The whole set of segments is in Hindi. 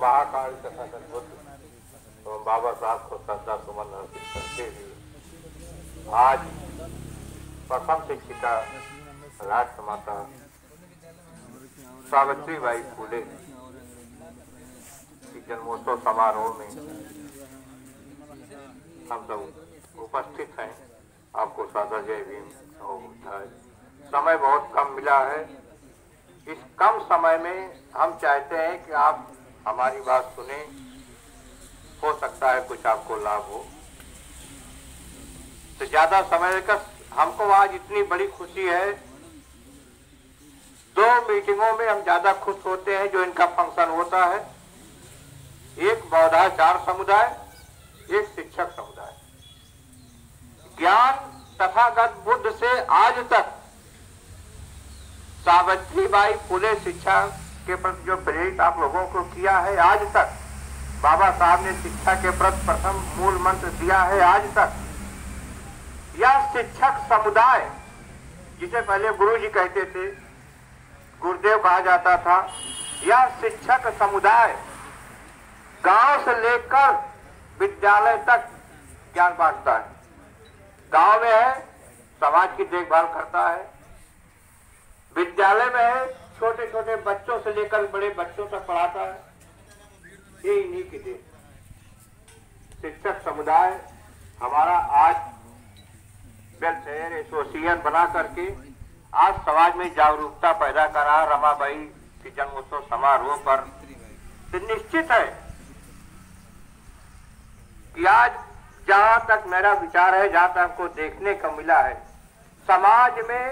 महाकाल तथा बुद्ध। एवं बाबा साहब को श्रद्धा सुमन अर्पित करते हुए आज प्रथम शिक्षिका राष्ट्रमाता सावित्री बाई फूले की जन्मोत्सव समारोह में हम सब उपस्थित हैं। आपको सादा जय भीम समय बहुत कम मिला है। इस कम समय में हम चाहते हैं कि आप हमारी बात सुने। हो सकता है कुछ आपको लाभ हो। तो ज़्यादा समय लेकर हमको आज इतनी बड़ी खुशी है। दो मीटिंगों में हम ज़्यादा खुश होते हैं जो इनका फ़ंक्शन होता है। एक बौद्धाचार समुदाय, एक शिक्षक समुदाय। ज्ञान तथागत बुद्ध से आज तक सावित्री बाई फुले शिक्षा के प्रति जो प्रेरित आप लोगों को किया है आज तक, बाबा साहब ने शिक्षा के प्रति प्रथम मूल मंत्र दिया है आज तक। यह शिक्षक समुदाय, जिसे पहले गुरु जी कहते थे, गुरुदेव कहा जाता था, यह शिक्षक समुदाय गाँव से लेकर विद्यालय तक ज्ञान बांटता है। गाँव में है, समाज की देखभाल करता है। विद्यालय में है छोटे बच्चों से लेकर बड़े बच्चों तक पढ़ाता है। ये इन्हीं के देश शिक्षक समुदाय, हमारा आज वेलफेयर एसोसिएशन बना करके आज समाज में जागरूकता पैदा करा रमाबाई के जन्मोत्सव समारोह पर। तो निश्चित है कि आज जहाँ तक मेरा विचार है, जहाँ तक हमको देखने को मिला है, समाज में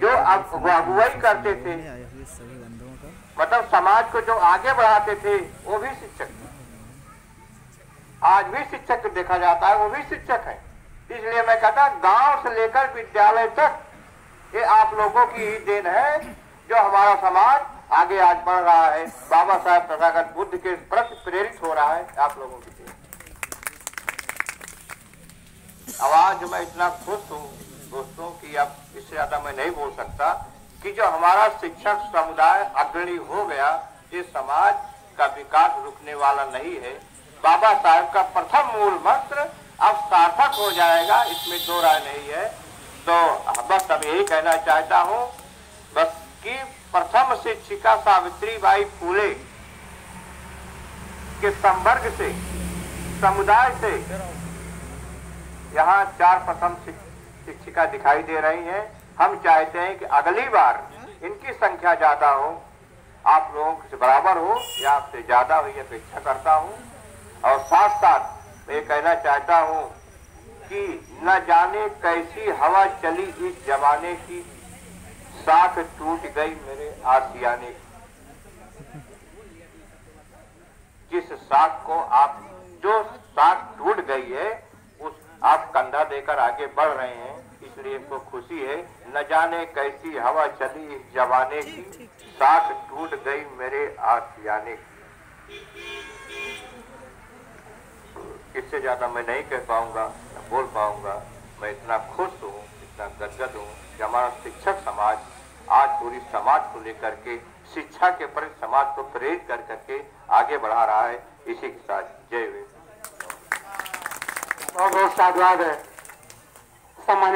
जो अब अगुवाई करते थे। मतलब समाज को जो आगे बढ़ाते थे वो भी शिक्षक। आज भी शिक्षक देखा जाता है वो भी शिक्षक है। इसलिए मैं कहता गाँव से लेकर विद्यालय तक ये आप लोगों की ही देन है जो हमारा समाज आगे आज बढ़ रहा है। बाबा साहेब तथागत बुद्ध के प्रति प्रेरित हो रहा है आप लोगों की देन आज मैं इतना खुश हूँ। दोस्तों, कि अब इससे ज़्यादा मैं नहीं बोल सकता कि जो हमारा शिक्षक समुदाय अग्रणी हो गया, ये समाज का विकास रुकने वाला नहीं है। बाबा साहब का प्रथम मूल मंत्र अब सार्थक हो जाएगा, इसमें दो राय नहीं है। तो बस अब यही कहना चाहता हूँ, बस कि प्रथम शिक्षिका सावित्री बाई फूले के संवर्ग से, समुदाय से, यहाँ चार प्रथम शिक- शिक्षिका दिखाई दे रही हैं। हम चाहते हैं कि अगली बार इनकी संख्या ज़्यादा हो। आप लोगों से बराबर हो या आपसे ज़्यादा हो ये अपेक्षा करता हूँ। और साथ साथ मैं कहना चाहता हूँ कि न जाने कैसी हवा चली इस जमाने की। साख टूट गई मेरे आसियाने की जिस साख को आप जो साख टूट गई है आप कंधा देकर आगे बढ़ रहे हैं इसलिए इनको खुशी है। न जाने कैसी हवा चली इस जमाने की। साख टूट गई मेरे आसियाने की। इससे ज़्यादा मैं नहीं कह पाऊँगा न बोल पाऊँगा। मैं इतना खुश हूँ इतना गदगद हूँ कि हमारा शिक्षक समाज आज पूरी समाज को लेकर के शिक्षा के प्रति समाज को प्रेरित कर करके आगे बढ़ा रहा है। इसी के साथ जय वे बहुत बहुत साधुवाद है सम्मानित